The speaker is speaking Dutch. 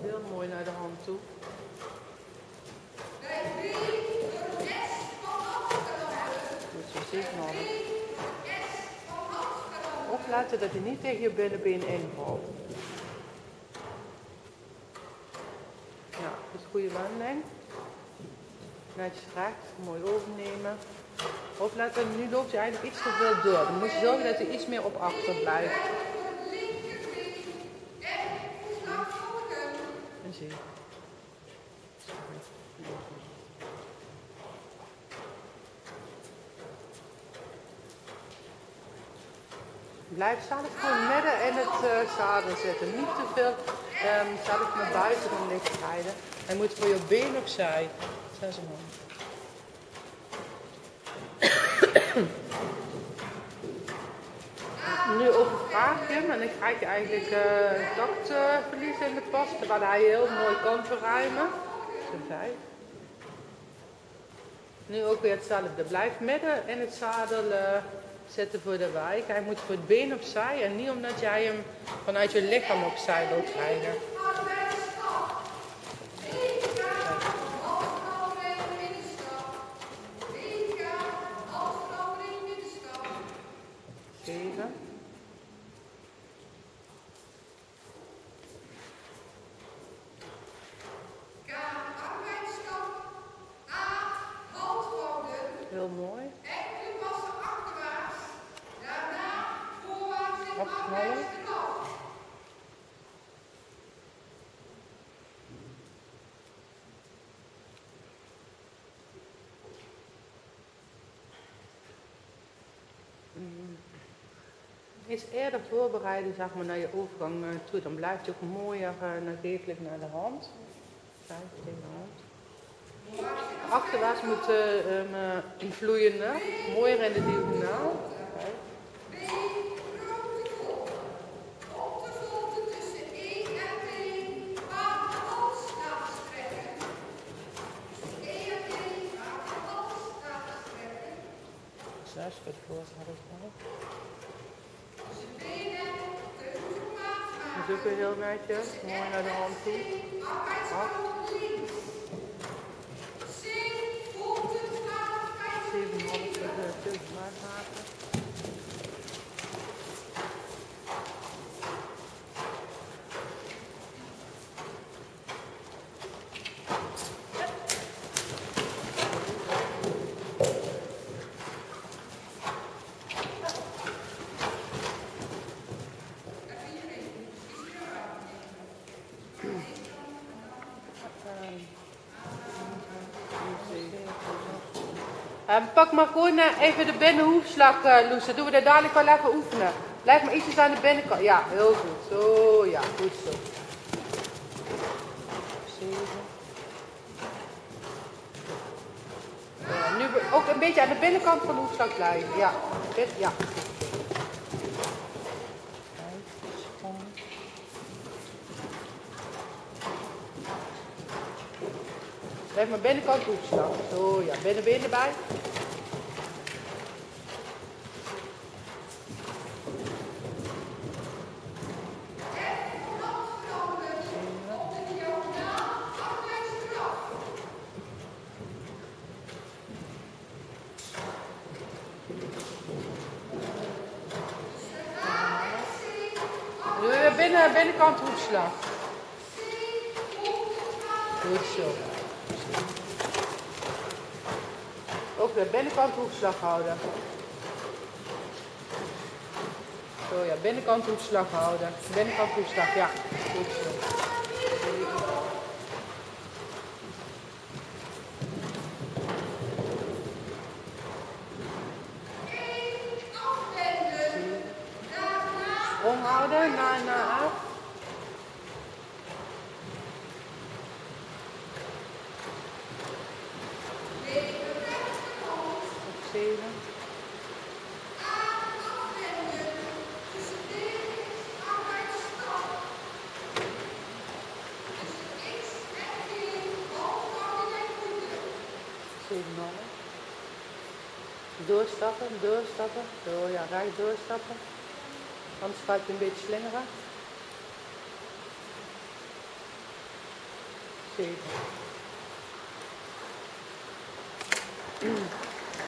Heel mooi naar de hand toe. Goed zo, zeven handen. Opletten dat je niet tegen je binnenbeen invalt. Ja, dus goede wending. Netjes recht, mooi overnemen. Opletten, nu loopt je eigenlijk iets te veel door. Dan moet je zorgen dat je iets meer op achter blijft. Zie. Blijf zelf gewoon midden in het uh, zadel zitten. Niet te veel um, zelf naar buiten om licht rijden. Hij moet voor je been opzij. Zes man. nu en dan krijg je eigenlijk uh, taktverlies in de pas, terwijl hij heel mooi kan verruimen. Nu ook weer hetzelfde. Blijf midden in het zadel uh, zitten voor de wijk. Hij moet voor het been opzij en niet omdat jij hem vanuit je lichaam opzij wil krijgen. Is eerder voorbereiden zeg maar, naar je overgang uh, toe, dan blijft je ook mooier uh, naar de hand. Achterwaarts moet uh, um, invloeiende, mooier in de diagonaal. Voor het voorzadel. Dus ook weer heel netjes, mooi naar de hand toe. Half voor de kunstmaat maken. Uh, pak maar gewoon uh, even de binnenhoefslag, uh, Loes. Doen we dat dadelijk wel even oefenen. Blijf maar ietsjes aan de binnenkant. Ja, heel goed. Zo, ja, goed zo. Nu ook een beetje aan de binnenkant van de hoefslag blijven. Ja, dit, ja. Blijf maar binnenkant hoefslag. Zo, ja. Binnenbeen erbij. Nu weer binnen, binnenkant hoefslag. Goed zo. Ook de binnenkant hoefslag houden. Zo ja, binnenkant hoefslag houden. Binnenkant hoefslag, ja. Goed zo. Sprong houden, na, na, af. Nul. Doorstappen, doorstappen. Zo ja, recht doorstappen. Anders gaat het een beetje slingeren. Zeker.